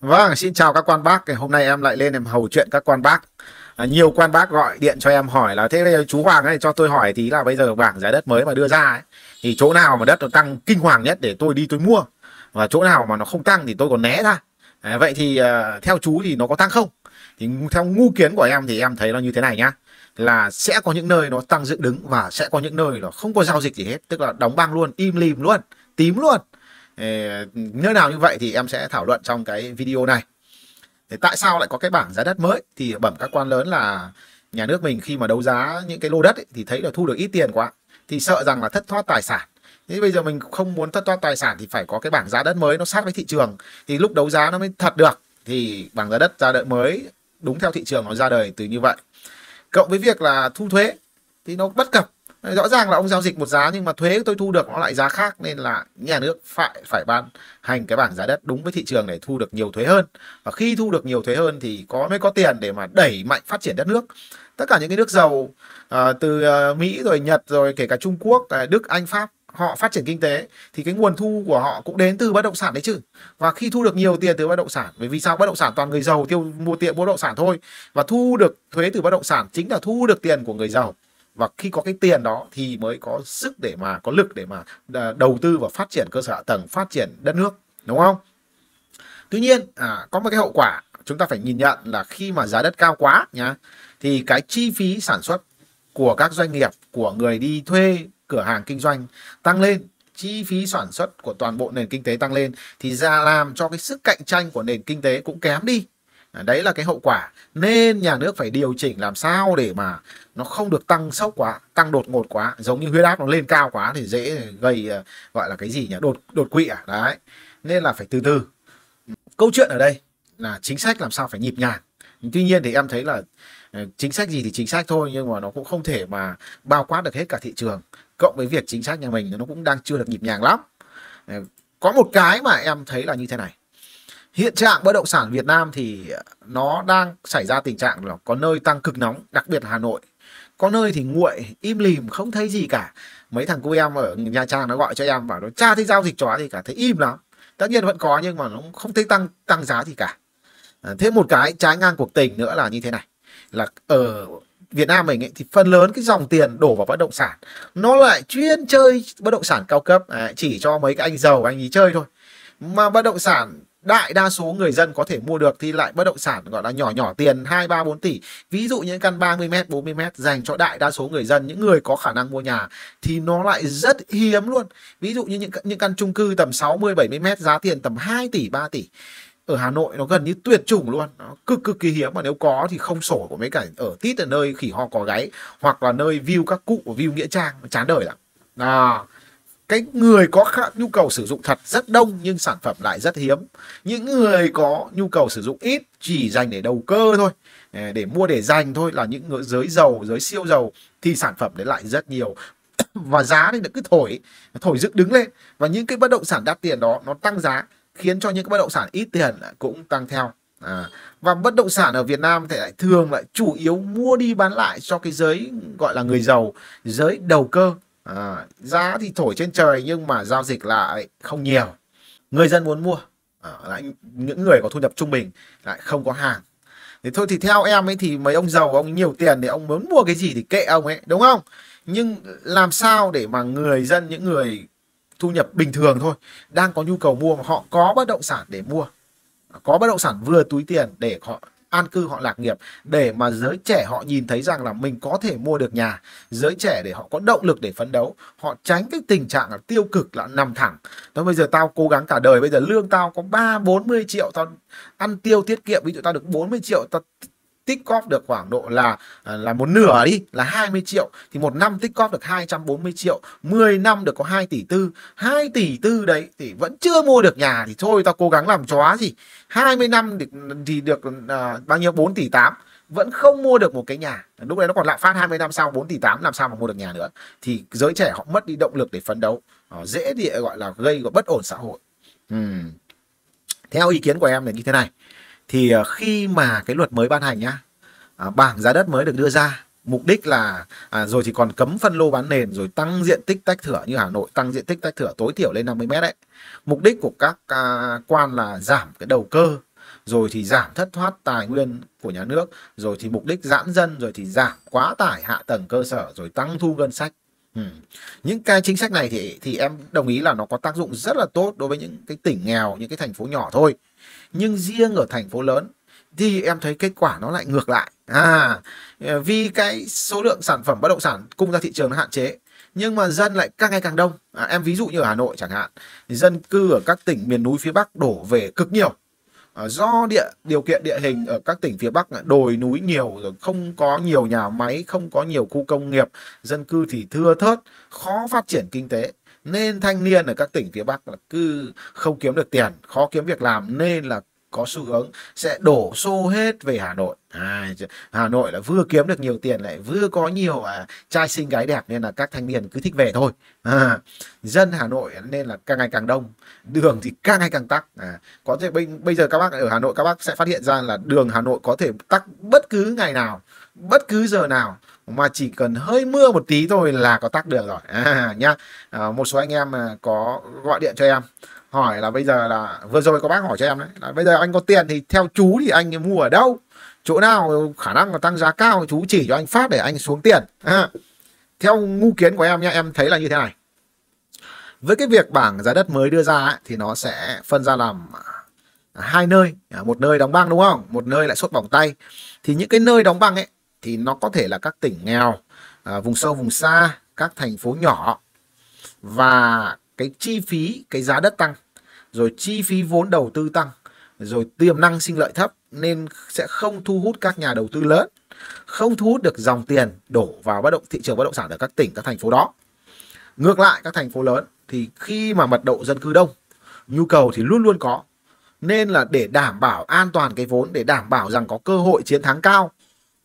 Vâng, xin chào các quan bác. Hôm nay em lại lên em hầu chuyện các quan bác. À, nhiều quan bác gọi điện cho em hỏi là thế bây giờ chú Hoàng ấy cho tôi hỏi tí là bây giờ bảng giá đất mới mà đưa ra ấy thì chỗ nào mà đất nó tăng kinh hoàng nhất để tôi đi tôi mua và chỗ nào mà nó không tăng thì tôi còn né ra. À, vậy thì à, theo chú thì nó có tăng không? Thì theo ngu kiến của em thì em thấy nó như thế này nhá là sẽ có những nơi nó tăng dựng đứng và sẽ có những nơi nó không có giao dịch gì hết tức là đóng băng luôn im lìm luôn tím luôn nơi nào như vậy thì em sẽ thảo luận trong cái video này. Thế tại sao lại có cái bảng giá đất mới? Thì bẩm các quan lớn là nhà nước mình khi mà đấu giá những cái lô đất ấy, thì thấy là thu được ít tiền quá thì sợ rằng là thất thoát tài sản. Thế bây giờ mình không muốn thất thoát tài sản thì phải có cái bảng giá đất mới nó sát với thị trường. Thì lúc đấu giá nó mới thật được thì bảng giá đất ra đời mới đúng theo thị trường nó ra đời từ như vậy. Cộng với việc là thu thuế thì nó bất cập rõ ràng là ông giao dịch một giá nhưng mà thuế tôi thu được nó lại giá khác nên là nhà nước phải phải ban hành cái bảng giá đất đúng với thị trường để thu được nhiều thuế hơn. Và khi thu được nhiều thuế hơn thì có, mới có tiền để mà đẩy mạnh phát triển đất nước. Tất cả những cái nước giàu ờ, từ ờ, Mỹ rồi Nhật rồi kể cả Trung Quốc ờ, Đức, Anh, Pháp, họ phát triển kinh tế thì cái nguồn thu của họ cũng đến từ bất động sản đấy chứ. Và khi thu được nhiều tiền từ bất động sản, bởi vì sao? Bất động sản toàn người giàu tiêu, mua tiền bất động sản thôi. Và thu được thuế từ bất động sản chính là thu được tiền của người giàu và khi có cái tiền đó thì mới có sức để mà có lực để mà à, đầu tư và phát triển cơ sở hạ tầng phát triển đất nước đúng không? Tuy nhiên à, có một cái hậu quả chúng ta phải nhìn nhận là khi mà giá đất cao quá nhá thì cái chi phí sản xuất của các doanh nghiệp của người đi thuê cửa hàng kinh doanh tăng lên chi phí sản xuất của toàn bộ nền kinh tế tăng lên thì ra làm cho cái sức cạnh tranh của nền kinh tế cũng kém đi. À, đấy là cái hậu quả. Nên nhà nước phải điều chỉnh làm sao để mà nó không được tăng sốc quá, tăng đột ngột quá. Giống như huyết áp nó lên cao quá thì dễ gây à, gọi là cái gì nhỉ? Đột đột quỵ à? Đấy. Nên là phải từ từ. Câu chuyện ở đây là chính sách làm sao phải nhịp nhàng. Tuy nhiên thì em thấy là ờ, chính sách gì thì chính sách thôi, nhưng mà nó cũng không thể mà bao quát được hết cả thị trường. Cộng với việc chính sách nhà mình nó cũng đang chưa được nhịp nhàng lắm. Ờ, có một cái mà em thấy là như thế này hiện trạng bất động sản Việt Nam thì nó đang xảy ra tình trạng là có nơi tăng cực nóng đặc biệt là Hà Nội. Có nơi thì nguội im lìm không thấy gì cả. Mấy thằng cô em ở Nha Trang nó gọi cho em bảo nó cha thấy giao dịch chó thì cả? Thấy im lắm. Tất nhiên vẫn có nhưng mà nó không thấy tăng tăng giá gì cả. À, thêm một cái trái ngang cuộc tình nữa là như thế này. Là ở Việt Nam mình ấy, thì phần lớn cái dòng tiền đổ vào bất động sản. Nó lại chuyên chơi bất động sản cao cấp. À, chỉ cho mấy cái anh giàu anh ấy chơi thôi. Mà bất động sản đại đa số người dân có thể mua được thì lại bất động sản gọi là nhỏ nhỏ tiền 2 3 4 tỷ. Ví dụ những căn 30 m, 40 m dành cho đại đa số người dân, những người có khả năng mua nhà thì nó lại rất hiếm luôn. Ví dụ như những những căn chung cư tầm 60 70 m giá tiền tầm 2 tỷ 3 tỷ ở Hà Nội nó gần như tuyệt chủng luôn nó cực cực kỳ hiếm mà nếu có thì không sổ của mấy cả ở tít ở nơi khỉ ho có gáy hoặc là nơi view các cụ của view nghĩa trang chán đời lắm à, cái người có khả, nhu cầu sử dụng thật rất đông nhưng sản phẩm lại rất hiếm. Những người có nhu cầu sử dụng ít chỉ dành để đầu cơ thôi à, để mua để dành thôi là những người giới giàu giới siêu giàu thì sản phẩm đấy lại rất nhiều. Và giá thì nó cứ thổi thổi dựng đứng lên. Và những cái bất động sản đắt tiền đó nó tăng giá khiến cho những cái bất động sản ít tiền cũng tăng theo. À, và bất động sản ở Việt Nam thì lại thường lại chủ yếu mua đi bán lại cho cái giới gọi là người giàu giới đầu cơ à, giá thì thổi trên trời nhưng mà giao dịch lại không nhiều. Người dân muốn mua à, lại những người có thu nhập trung bình lại không có hàng. Thì thôi thì theo em ấy thì mấy ông giàu ông nhiều tiền thì ông muốn mua cái gì thì kệ ông ấy đúng không? Nhưng làm sao để mà người dân những người thu nhập bình thường thôi đang có nhu cầu mua mà họ có bất động sản để mua có bất động sản vừa túi tiền để họ an cư họ lạc nghiệp, để mà giới trẻ họ nhìn thấy rằng là mình có thể mua được nhà. Giới trẻ để họ có động lực để phấn đấu, họ tránh cái tình trạng là tiêu cực là nằm thẳng. Thôi bây giờ tao cố gắng cả đời, bây giờ lương tao có ba, bốn mươi triệu, tao ăn tiêu tiết kiệm, ví dụ tao được 40 triệu, tao tích góp được khoảng độ là à, là một nửa đi là 20 triệu. Thì một năm tích góp được 240 triệu 10 năm được có 2 tỷ tư. 2 tỷ tư đấy thì vẫn chưa mua được nhà thì thôi tao cố gắng làm chó gì. 20 năm thì, thì được uh, bao nhiêu? 4 tỷ 8 vẫn không mua được một cái nhà. Lúc đấy nó còn lạm phát 20 năm sau 4 tỷ 8 làm sao mà mua được nhà nữa? Thì giới trẻ họ mất đi động lực để phấn đấu. Họ dễ bị gọi là gây gọi bất ổn xã hội. Uhm. theo ý kiến của em là như thế này thì à, khi mà cái luật mới ban hành nhá à, bảng giá đất mới được đưa ra mục đích là à, rồi thì còn cấm phân lô bán nền rồi tăng diện tích tách thửa như Hà Nội tăng diện tích tách thửa tối thiểu lên 50 mét đấy mục đích của các à, quan là giảm cái đầu cơ rồi thì giảm thất thoát tài nguyên của nhà nước rồi thì mục đích giãn dân rồi thì giảm quá tải hạ tầng cơ sở rồi tăng thu ngân sách Ừ. Những cái chính sách này thì thì em đồng ý là nó có tác dụng rất là tốt đối với những cái tỉnh nghèo, những cái thành phố nhỏ thôi. Nhưng riêng ở thành phố lớn thì em thấy kết quả nó lại ngược lại. À, vì cái số lượng sản phẩm bất động sản cung ra thị trường nó hạn chế nhưng mà dân lại càng ngày càng đông. À, em ví dụ như ở Hà Nội chẳng hạn dân cư ở các tỉnh miền núi phía Bắc đổ về cực nhiều. À, do địa điều kiện địa hình ở các tỉnh phía Bắc đồi núi nhiều rồi không có nhiều nhà máy không có nhiều khu công nghiệp dân cư thì thưa thớt khó phát triển kinh tế nên thanh niên ở các tỉnh phía Bắc là cứ không kiếm được tiền khó kiếm việc làm nên là có xu hướng sẽ đổ xô hết về Hà Nội. À, Hà Nội là vừa kiếm được nhiều tiền lại vừa có nhiều à, trai xinh gái đẹp nên là các thanh niên cứ thích về thôi. À, dân Hà Nội nên là càng ngày càng đông, đường thì càng ngày càng tắc. À, có thể bây, bây giờ các bác ở Hà Nội các bác sẽ phát hiện ra là đường Hà Nội có thể tắc bất cứ ngày nào, bất cứ giờ nào mà chỉ cần hơi mưa một tí thôi là có tắc đường rồi. À, nhá. À, một số anh em à, có gọi điện cho em hỏi là bây giờ là vừa rồi có bác hỏi cho em đấy là bây giờ anh có tiền thì theo chú thì anh mua ở đâu? Chỗ nào khả năng là tăng giá cao chú chỉ cho anh phát để anh xuống tiền. À, theo ngu kiến của em nha em thấy là như thế này. Với cái việc bảng giá đất mới đưa ra ấy, thì nó sẽ phân ra làm à, hai nơi. À, một nơi đóng băng đúng không? Một nơi lại sốt bỏng tay. Thì những cái nơi đóng băng ấy thì nó có thể là các tỉnh nghèo à, vùng sâu vùng xa các thành phố nhỏ. Và cái chi phí cái giá đất tăng rồi chi phí vốn đầu tư tăng rồi tiềm năng sinh lợi thấp nên sẽ không thu hút các nhà đầu tư lớn không thu hút được dòng tiền đổ vào bất động thị trường bất động sản ở các tỉnh các thành phố đó. Ngược lại các thành phố lớn thì khi mà mật độ dân cư đông nhu cầu thì luôn luôn có. Nên là để đảm bảo an toàn cái vốn để đảm bảo rằng có cơ hội chiến thắng cao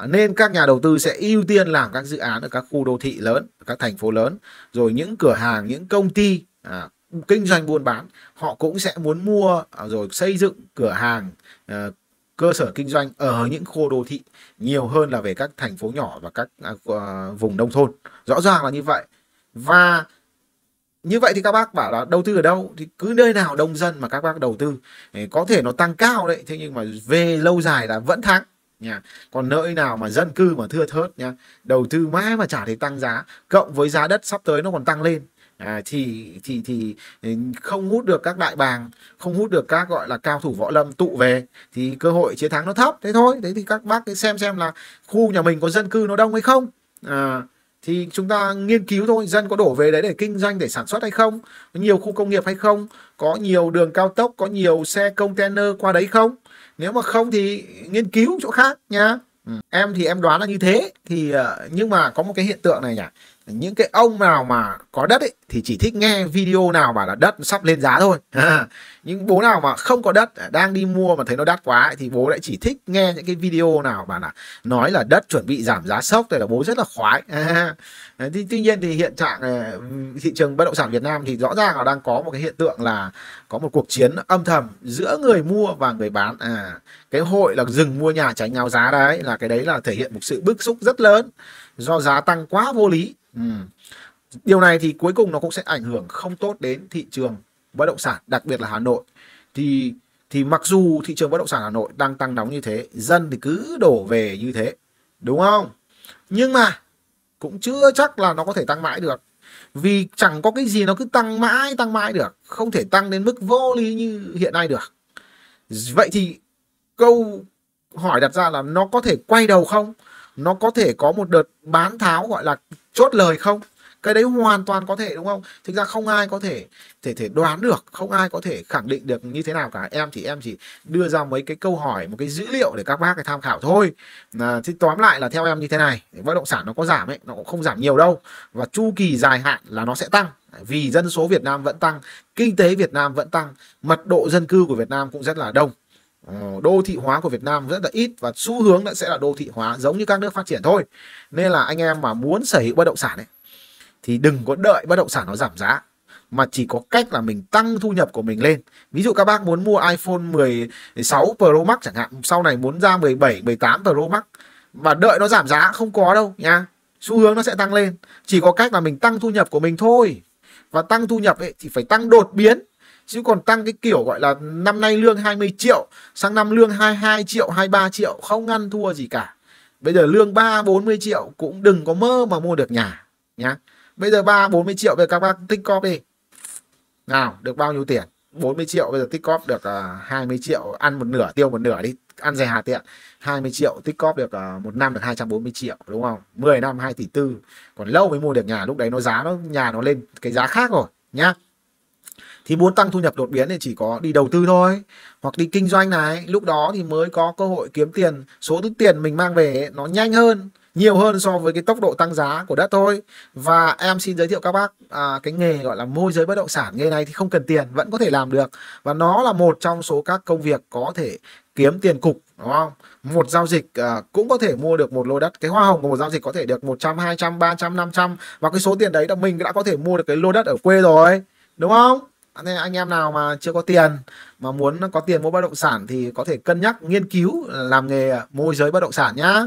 À, nên các nhà đầu tư sẽ ưu tiên làm các dự án ở các khu đô thị lớn các thành phố lớn. Rồi những cửa hàng những công ty à, kinh doanh buôn bán họ cũng sẽ muốn mua à, rồi xây dựng cửa hàng à, cơ sở kinh doanh ở những khu đô thị nhiều hơn là về các thành phố nhỏ và các à, à, vùng nông thôn. Rõ ràng là như vậy. Và như vậy thì các bác bảo là đầu tư ở đâu? Thì cứ nơi nào đông dân mà các bác đầu tư có thể nó tăng cao đấy. Thế nhưng mà về lâu dài là vẫn thắng nha. Còn nơi nào mà dân cư mà thưa thớt nha đầu tư mãi mà chả thấy tăng giá cộng với giá đất sắp tới nó còn tăng lên. À, thì thì thì ừ, không hút được các đại bàng không hút được các gọi là cao thủ võ lâm tụ về thì cơ hội chiến thắng nó thấp. Thế thôi đấy thì các bác xem xem là khu nhà mình có dân cư nó đông hay không. À, thì chúng ta nghiên cứu thôi, dân có đổ về đấy để kinh doanh, để sản xuất hay không? Có nhiều khu công nghiệp hay không? Có nhiều đường cao tốc, có nhiều xe container qua đấy không? Nếu mà không thì nghiên cứu chỗ khác nhá ừ. em thì em đoán là như thế. Thì ờ, nhưng mà có một cái hiện tượng này nhỉ những cái ông nào mà có đất ấy thì chỉ thích nghe video nào bảo là đất sắp lên giá thôi. À, những bố nào mà không có đất đang đi mua mà thấy nó đắt quá ấy, thì bố lại chỉ thích nghe những cái video nào mà là nói là đất chuẩn bị giảm giá sốc thì là bố rất là khoái. À, thì, tuy nhiên thì hiện trạng ờ, thị trường bất động sản Việt Nam thì rõ ràng là đang có một cái hiện tượng là có một cuộc chiến âm thầm giữa người mua và người bán. À cái hội là dừng mua nhà tránh nhau giá đấy là cái đấy là thể hiện một sự bức xúc rất lớn do giá tăng quá vô lý. Ừ. Điều này thì cuối cùng nó cũng sẽ ảnh hưởng không tốt đến thị trường bất động sản, đặc biệt là Hà Nội. Thì thì mặc dù thị trường bất động sản Hà Nội đang tăng nóng như thế, dân thì cứ đổ về như thế, đúng không? Nhưng mà cũng chưa chắc là nó có thể tăng mãi được. Vì chẳng có cái gì nó cứ tăng mãi tăng mãi được, không thể tăng đến mức vô lý như hiện nay được. Vậy thì câu hỏi đặt ra là nó có thể quay đầu không? Nó có thể có một đợt bán tháo gọi là chốt lời không? Cái đấy hoàn toàn có thể đúng không? Thực ra không ai có thể thể thể đoán được không ai có thể khẳng định được như thế nào cả. Em chỉ em chỉ đưa ra mấy cái câu hỏi một cái dữ liệu để các bác để tham khảo thôi. À, thì tóm lại là theo em như thế này bất động sản nó có giảm ấy nó cũng không giảm nhiều đâu. Và chu kỳ dài hạn là nó sẽ tăng. Vì dân số Việt Nam vẫn tăng kinh tế Việt Nam vẫn tăng mật độ dân cư của Việt Nam cũng rất là đông. Ờ, đô thị hóa của Việt Nam rất là ít và xu hướng sẽ là đô thị hóa, giống như các nước phát triển thôi. Nên là anh em mà muốn sở hữu bất động sản ấy, thì đừng có đợi bất động sản nó giảm giá, mà chỉ có cách là mình tăng thu nhập của mình lên. Ví dụ các bác muốn mua iPhone 16 Pro Max chẳng hạn, sau này muốn ra 17 18 Pro Max và đợi nó giảm giá không có đâu nha. Xu hướng nó sẽ tăng lên, chỉ có cách là mình tăng thu nhập của mình thôi. Và tăng thu nhập ấy thì phải tăng đột biến chứ còn tăng cái kiểu gọi là năm nay lương 20 triệu sang năm lương 22 triệu 23 triệu không ăn thua gì cả. Bây giờ lương 3 40 triệu cũng đừng có mơ mà mua được nhà nhá. Bây giờ 3 40 triệu về các bác tích cóp đi. Nào được bao nhiêu tiền? 40 triệu bây giờ tích cóp được à, uh, 20 triệu ăn một nửa tiêu một nửa đi ăn dài hà tiện. 20 triệu tích cóp được uh, một năm được 240 triệu đúng không? 10 năm 2 tỷ tư. Còn lâu mới mua được nhà lúc đấy nó giá nó nhà nó lên cái giá khác rồi nhá thì muốn tăng thu nhập đột biến thì chỉ có đi đầu tư thôi. Hoặc đi kinh doanh này lúc đó thì mới có cơ hội kiếm tiền. Số thứ tiền mình mang về nó nhanh hơn nhiều hơn so với cái tốc độ tăng giá của đất thôi. Và em xin giới thiệu các bác à, cái nghề gọi là môi giới bất động sản. Nghề này thì không cần tiền vẫn có thể làm được. Và nó là một trong số các công việc có thể kiếm tiền cục đúng không? Một giao dịch à, cũng có thể mua được một lô đất. Cái hoa hồng của một giao dịch có thể được 100 200 300 500 và cái số tiền đấy là mình đã có thể mua được cái lô đất ở quê rồi đúng không? Nên anh em nào mà chưa có tiền mà muốn có tiền mua bất động sản thì có thể cân nhắc nghiên cứu làm nghề môi giới bất động sản nhá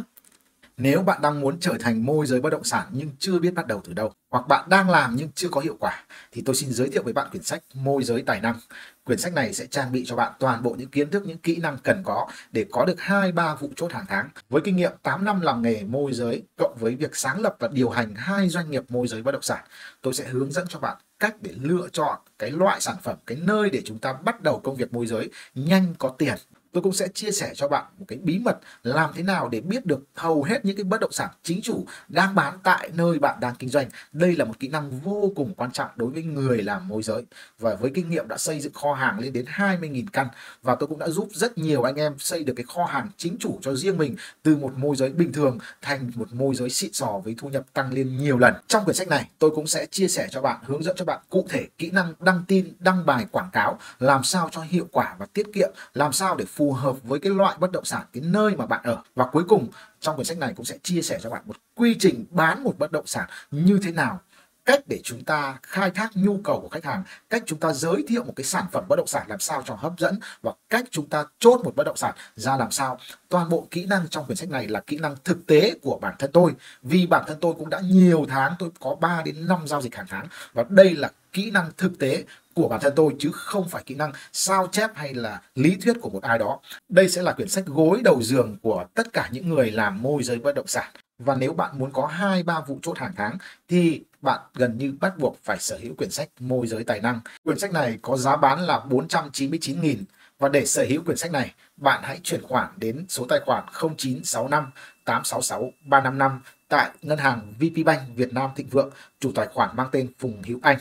nếu bạn đang muốn trở thành môi giới bất động sản nhưng chưa biết bắt đầu từ đâu, hoặc bạn đang làm nhưng chưa có hiệu quả, thì tôi xin giới thiệu với bạn quyển sách Môi giới tài năng. Quyển sách này sẽ trang bị cho bạn toàn bộ những kiến thức, những kỹ năng cần có để có được 2-3 vụ chốt hàng tháng. Với kinh nghiệm 8 năm làm nghề môi giới, cộng với việc sáng lập và điều hành hai doanh nghiệp môi giới bất động sản, tôi sẽ hướng dẫn cho bạn cách để lựa chọn cái loại sản phẩm, cái nơi để chúng ta bắt đầu công việc môi giới nhanh có tiền tôi cũng sẽ chia sẻ cho bạn một cái bí mật làm thế nào để biết được hầu hết những cái bất động sản chính chủ đang bán tại nơi bạn đang kinh doanh. Đây là một kỹ năng vô cùng quan trọng đối với người làm môi giới và với kinh nghiệm đã xây dựng kho hàng lên đến 20.000 căn và tôi cũng đã giúp rất nhiều anh em xây được cái kho hàng chính chủ cho riêng mình từ một môi giới bình thường thành một môi giới xịn sò với thu nhập tăng lên nhiều lần. Trong quyển sách này tôi cũng sẽ chia sẻ cho bạn hướng dẫn cho bạn cụ thể kỹ năng đăng tin, đăng bài quảng cáo làm sao cho hiệu quả và tiết kiệm, làm sao để phù phù hợp với cái loại bất động sản, cái nơi mà bạn ở. Và cuối cùng, trong quyển sách này cũng sẽ chia sẻ cho bạn một quy trình bán một bất động sản như thế nào cách để chúng ta khai thác nhu cầu của khách hàng, cách chúng ta giới thiệu một cái sản phẩm bất động sản làm sao cho hấp dẫn và cách chúng ta chốt một bất động sản ra làm sao toàn bộ kỹ năng trong quyển sách này là kỹ năng thực tế của bản thân tôi vì bản thân tôi cũng đã nhiều tháng, tôi có 3 đến 5 giao dịch hàng tháng và đây là kỹ năng thực tế của bản thân tôi chứ không phải kỹ năng sao chép hay là lý thuyết của một ai đó. Đây sẽ là quyển sách gối đầu giường của tất cả những người làm môi giới bất động sản. Và nếu bạn muốn có 2-3 vụ chốt hàng tháng thì bạn gần như bắt buộc phải sở hữu quyển sách môi giới tài năng. Quyển sách này có giá bán là 499.000 và để sở hữu quyển sách này, bạn hãy chuyển khoản đến số tài khoản 0965 866 355 tại ngân hàng VPBank Việt Nam Thịnh Vượng, chủ tài khoản mang tên Phùng Hữu Anh.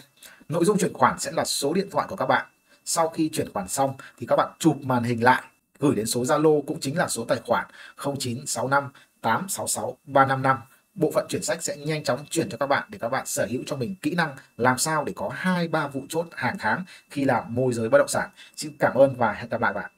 Nội dung chuyển khoản sẽ là số điện thoại của các bạn. Sau khi chuyển khoản xong thì các bạn chụp màn hình lại, gửi đến số Zalo cũng chính là số tài khoản 0965 866 355. Bộ phận chuyển sách sẽ nhanh chóng chuyển cho các bạn để các bạn sở hữu cho mình kỹ năng làm sao để có 2 3 vụ chốt hàng tháng khi làm môi giới bất động sản. Xin cảm ơn và hẹn gặp lại bạn.